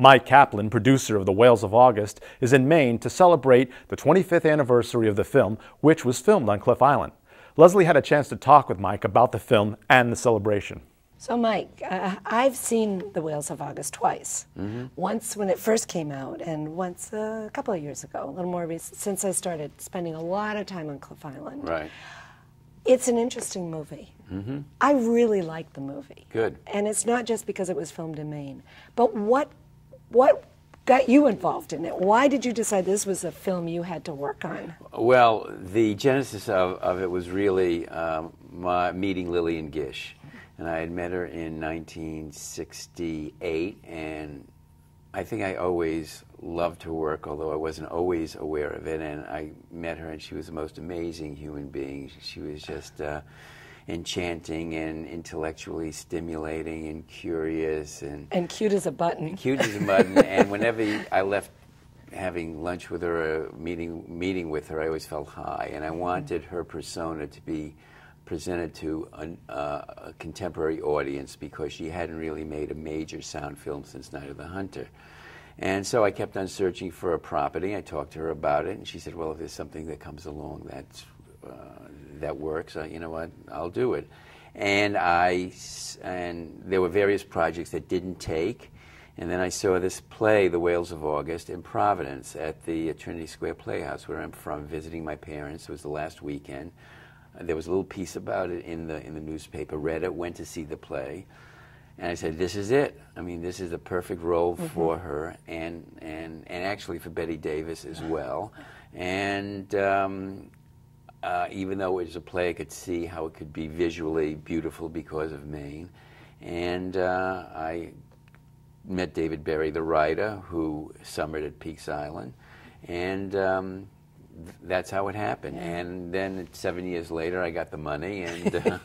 Mike Kaplan, producer of The Whales of August, is in Maine to celebrate the 25th anniversary of the film, which was filmed on Cliff Island. Leslie had a chance to talk with Mike about the film and the celebration. So, Mike, uh, I've seen The Whales of August twice. Mm-hmm. Once when it first came out, and once uh, a couple of years ago, a little more recent, since I started spending a lot of time on Cliff Island. Right. It's an interesting movie. Mm-hmm. I really like the movie. Good. And it's not just because it was filmed in Maine, but what what got you involved in it? Why did you decide this was a film you had to work on? Well, the genesis of, of it was really um, my meeting Lillian Gish. And I had met her in 1968, and I think I always loved her work, although I wasn't always aware of it. And I met her, and she was the most amazing human being. She was just. Uh, enchanting and intellectually stimulating and curious and and cute as a button. Cute as a button. and whenever I left having lunch with her, a meeting meeting with her, I always felt high, and I wanted her persona to be presented to an, uh, a contemporary audience because she hadn't really made a major sound film since Night of the Hunter. And so I kept on searching for a property. I talked to her about it, and she said, "Well, if there's something that comes along that's uh, that works, uh, you know what, I'll do it. And I, and there were various projects that didn't take. And then I saw this play, The Whales of August, in Providence at the Trinity Square Playhouse, where I'm from, visiting my parents. It was the last weekend. There was a little piece about it in the in the newspaper. Read it, went to see the play, and I said, "This is it. I mean, this is the perfect role mm-hmm. for her, and and and actually for Bette Davis as well." And um, uh, even though it was a play, I could see how it could be visually beautiful because of Maine. And uh, I met David Berry, the writer, who summered at Peaks Island. And um, th- that's how it happened. Yeah. And then seven years later, I got the money and, uh,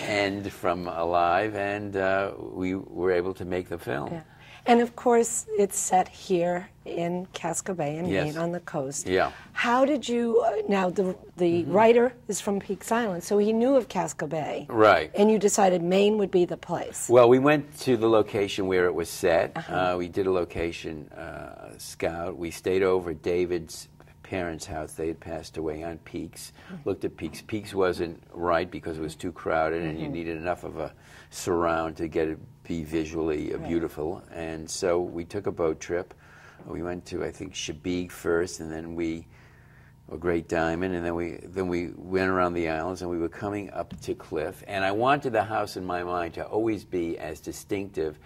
and from Alive, and uh, we were able to make the film. Yeah. And of course, it's set here in Casco Bay in yes. Maine on the coast. Yeah. How did you? Uh, now the the mm-hmm. writer is from Peaks Island, so he knew of Casco Bay. Right. And you decided Maine would be the place. Well, we went to the location where it was set. Uh-huh. Uh, we did a location uh, scout. We stayed over at David's parents' house. They had passed away on Peaks. Looked at Peaks. Peaks wasn't right because it was too crowded, mm-hmm. and you mm-hmm. needed enough of a surround to get it be visually uh, right. beautiful. And so we took a boat trip. We went to I think Chebeague first, and then we a Great Diamond, and then we then we went around the islands, and we were coming up to Cliff. And I wanted the house in my mind to always be as distinctive.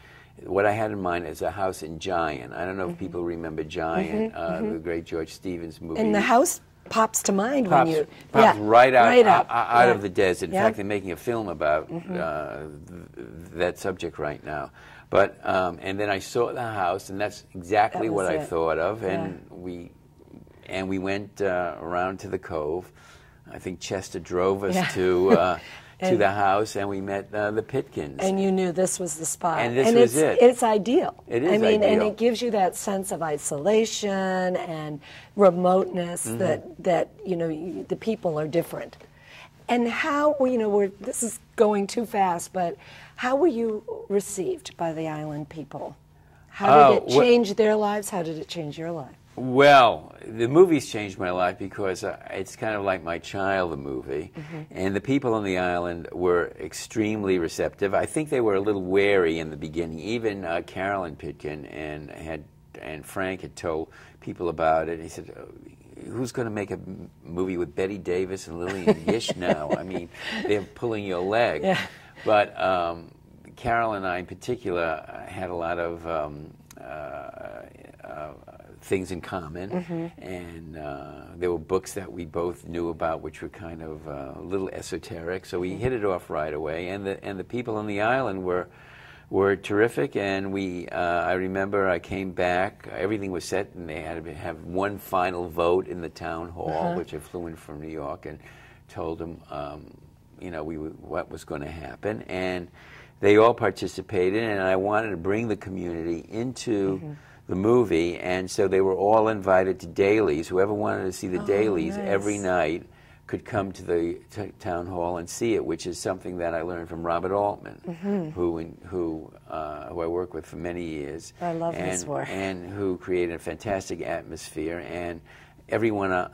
What I had in mind is a house in Giant. I don't know mm-hmm. if people remember Giant, mm-hmm, uh, mm-hmm. the great George Stevens movie. And the house pops to mind pops, when you pops yeah, right out right out, out yeah. of the desert. In yeah. fact, they're making a film about mm-hmm. uh, th- that subject right now. But um, and then I saw the house, and that's exactly that what it. I thought of, and we and we went uh, around to the cove. I think Chester drove us to. Uh, to the house, and we met uh, the Pitkins. And you knew this was the spot. And this and was it's, it. It's ideal. It is I mean, ideal. and it gives you that sense of isolation and remoteness mm-hmm. that that you know you, the people are different. And how you know we're this is going too fast, but how were you received by the island people? How did Oh, it wh- change their lives? How did it change your life? Well, the movie's changed my life because uh, it's kind of like my child, the movie. And the people on the island were extremely receptive. I think they were a little wary in the beginning. Even uh, Carolyn Pitkin and had and Frank had told people about it. He said, "Oh, "Who's going to make a m- movie with Bette Davis and Lillian Gish now? I mean, they're pulling your leg." Yeah. But um, Carol and I, in particular, uh, had a lot of um, things in common, Mm-hmm. and uh, there were books that we both knew about, which were kind of uh, a little esoteric. So we hit it off right away, and the and the people on the island were were terrific. And we, uh, I remember, I came back, everything was set, and they had to have one final vote in the town hall, Uh-huh. which I flew in from New York and told them, um, you know, we what was going to happen, and they all participated, and I wanted to bring the community into Mm-hmm. the movie, and so they were all invited to dailies. Whoever wanted to see the Oh, dailies nice. every night could come to the town hall and see it, which is something that I learned from Robert Altman, Mm-hmm. who in, who uh, who I worked with for many years. I love and, his work. and who created a fantastic atmosphere and. Everyone, uh,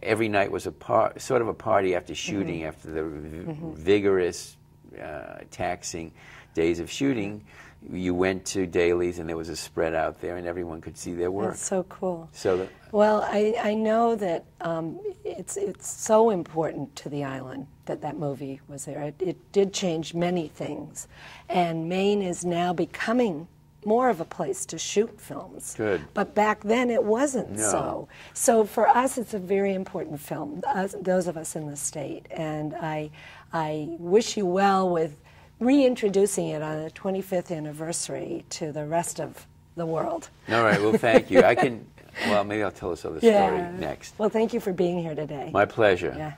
every night was a par- sort of a party after shooting, Mm-hmm. after the v- vigorous, uh, taxing days of shooting. You went to dailies, and there was a spread out there, and everyone could see their work. That's so cool. So that, Well, I, I know that um, it's it's so important to the island that that movie was there. It, it did change many things, and Maine is now becoming more of a place to shoot films. Good. But back then it wasn't No. so. So for us, it's a very important film. Us, those of us in the state, and I I wish you well with reintroducing it on the 25th anniversary to the rest of the world. all right. Well, thank you. I can. Well, maybe I'll tell this other story next. Well, thank you for being here today. My pleasure. Yeah.